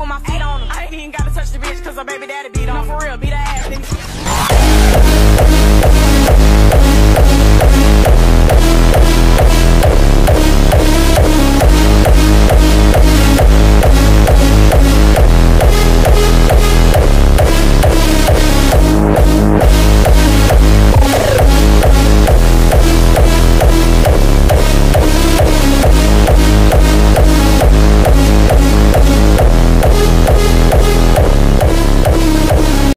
with my feet on them. I ain't even gotta touch the bitch cause her baby daddy beat on. No, for real, beat